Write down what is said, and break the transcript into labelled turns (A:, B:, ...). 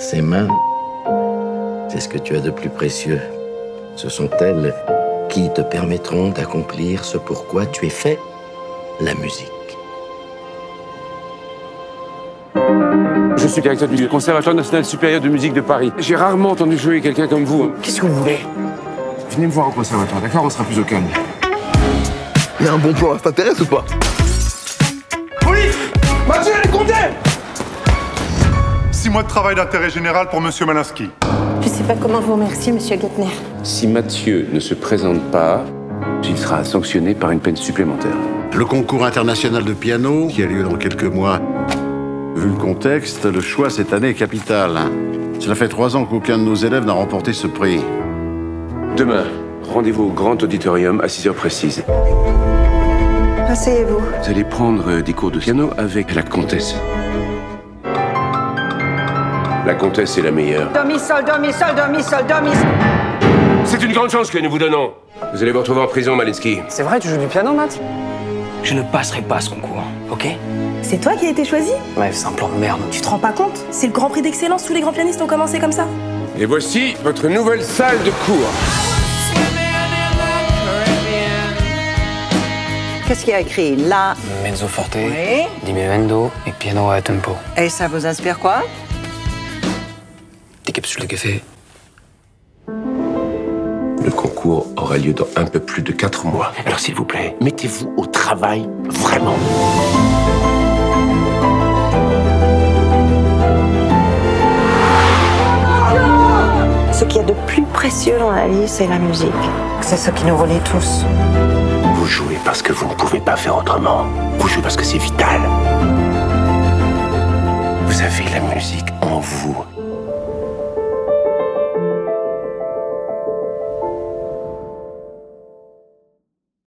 A: Ces mains, c'est ce que tu as de plus précieux. Ce sont elles qui te permettront d'accomplir ce pourquoi tu es fait, la musique.
B: Je suis directeur du Conservatoire national supérieur de musique de Paris. J'ai rarement entendu jouer quelqu'un comme vous. Qu'est-ce que vous voulez? Venez me voir au conservatoire, d'accord? On sera plus au calme.
C: Il y a un bon plan, ça t'intéresse ou pas?
D: Six mois de travail d'intérêt général pour Monsieur Malinski.
E: Je sais pas comment vous remercier, monsieur Gettner.
B: Si Mathieu ne se présente pas, il sera sanctionné par une peine supplémentaire.
F: Le concours international de piano, qui a lieu dans quelques mois. Vu le contexte, le choix cette année est capital. Cela fait trois ans qu'aucun de nos élèves n'a remporté ce prix.
B: Demain, rendez-vous au grand auditorium à 6 heures précises.
E: Asseyez-vous.
B: Vous allez prendre des cours de piano avec la comtesse. La comtesse est la meilleure.
E: Do, mi, sol, do, mi, sol, do, mi, sol, do, mi.
B: C'est une grande chance que nous vous donnons. Vous allez vous retrouver en prison, Malinsky.
G: C'est vrai, tu joues du piano, Matt?
H: Je ne passerai pas ce concours, ok?
I: C'est toi qui as été choisi?
H: Ouais, c'est un plan de merde.
I: Tu te rends pas compte? C'est le grand prix d'excellence, tous les grands pianistes ont commencé comme ça.
B: Et voici votre nouvelle salle de cours.
J: Qu'est-ce qu'il y a écrit? Là
H: Mezzo forte,
J: Oui.
H: diminuendo et piano à tempo.
J: Et ça vous inspire quoi?
H: De café.
B: Le concours aura lieu dans un peu plus de 4 mois. Alors s'il vous plaît, mettez-vous au travail, vraiment.
E: Ce qu'il y a de plus précieux dans la vie, c'est la musique. C'est ce qui nous relie tous.
B: Vous jouez parce que vous ne pouvez pas faire autrement. Vous jouez parce que c'est vital. Vous avez la musique en vous.